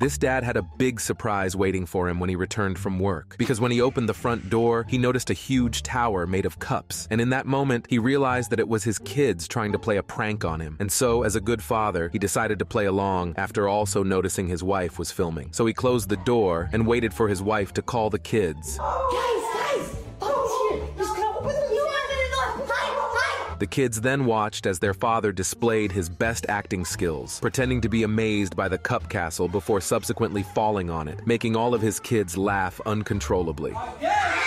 This dad had a big surprise waiting for him when he returned from work, because when he opened the front door, he noticed a huge tower made of cups, and in that moment, he realized that it was his kids trying to play a prank on him. And so, as a good father, he decided to play along after also noticing his wife was filming. So he closed the door and waited for his wife to call the kids. Guys, The kids then watched as their father displayed his best acting skills, pretending to be amazed by the cup castle before subsequently falling on it, making all of his kids laugh uncontrollably. Yeah!